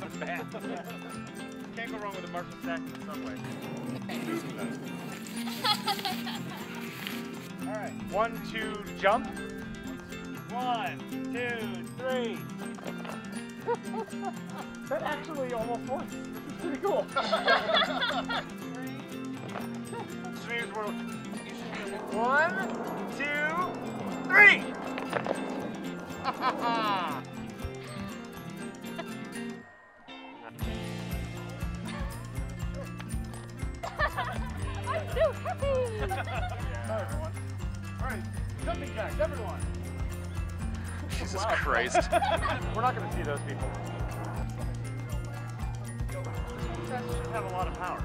That's bad. Can't go wrong with a Marshall stack in the subway. All right. One, two, jump. One, two, three. that actually almost works. This is pretty cool. One, two, three. I'm happy. Hi, everyone. All right, jumping jacks, everyone. Jesus Wow. Christ. We're not going to see those people. These should have a lot of power.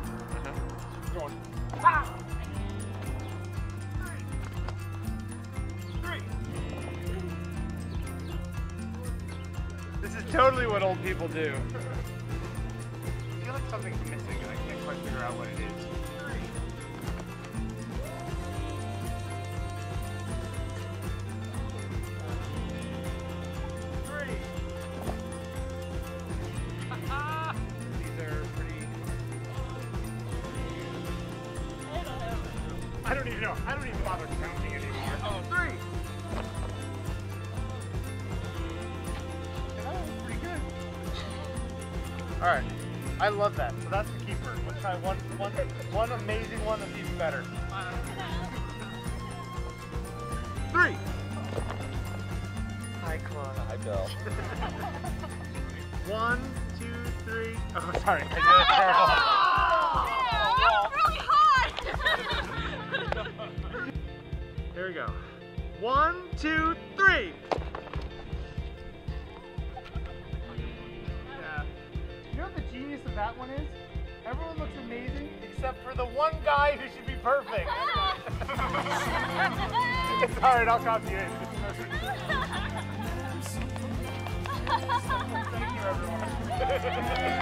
Going. Ah! Three. Three. This is totally what old people do. I feel like something's missing and I can't quite figure out what it is. Even know. I don't even bother counting anymore. Oh, three. Oh, pretty good. All right. I love that. So that's the keeper. Let's try one, one, one amazing one that's even better. Three. Hi, Claude. Hi, Bill. One, two, three. Oh, sorry. I did it terrible. Here we go. One, two, three. Yeah. You know what the genius of that one is? Everyone looks amazing except for the one guy who should be perfect. it's alright, I'll copy it. Thank you, everyone.